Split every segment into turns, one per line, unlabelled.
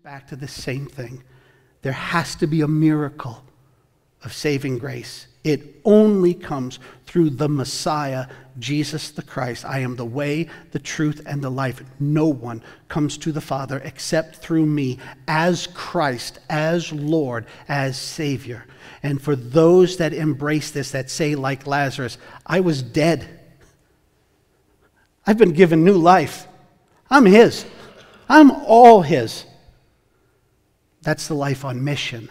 back to the same thing. There has to be a miracle of saving grace. It only comes through the Messiah, Jesus the Christ. I am the way, the truth, and the life. No one comes to the Father except through me as Christ, as Lord, as Savior. And for those that embrace this, that say, like Lazarus, I was dead. I've been given new life. I'm His. I'm all His. That's the life on mission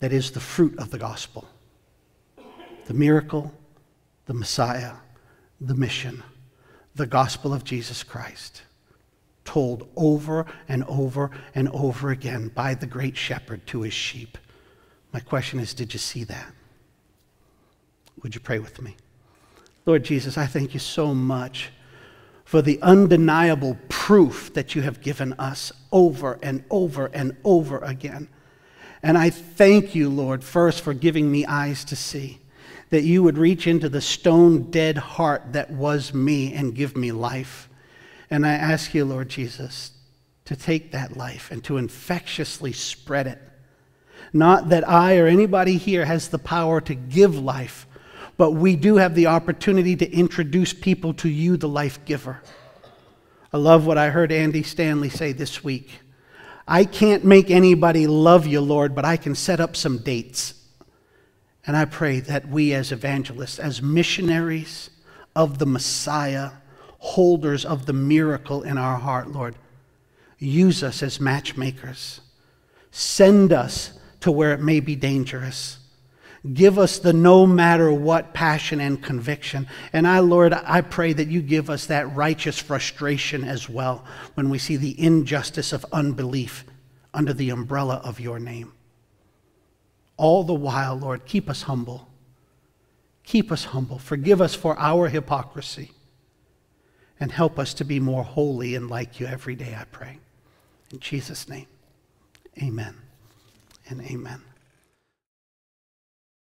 that is the fruit of the gospel the miracle, the Messiah, the mission, the gospel of Jesus Christ, told over and over and over again by the great shepherd to his sheep. My question is Did you see that? Would you pray with me? Lord Jesus, I thank you so much for the undeniable proof that you have given us over and over and over again. And I thank you, Lord, first for giving me eyes to see, that you would reach into the stone dead heart that was me and give me life. And I ask you, Lord Jesus, to take that life and to infectiously spread it. Not that I or anybody here has the power to give life, but we do have the opportunity to introduce people to you, the life giver. I love what I heard Andy Stanley say this week. I can't make anybody love you, Lord, but I can set up some dates. And I pray that we, as evangelists, as missionaries of the Messiah, holders of the miracle in our heart, Lord, use us as matchmakers. Send us to where it may be dangerous. Give us the no matter what passion and conviction. And I, Lord, I pray that you give us that righteous frustration as well when we see the injustice of unbelief under the umbrella of your name. All the while, Lord, keep us humble. Keep us humble. Forgive us for our hypocrisy. And help us to be more holy and like you every day, I pray. In Jesus' name, amen and amen.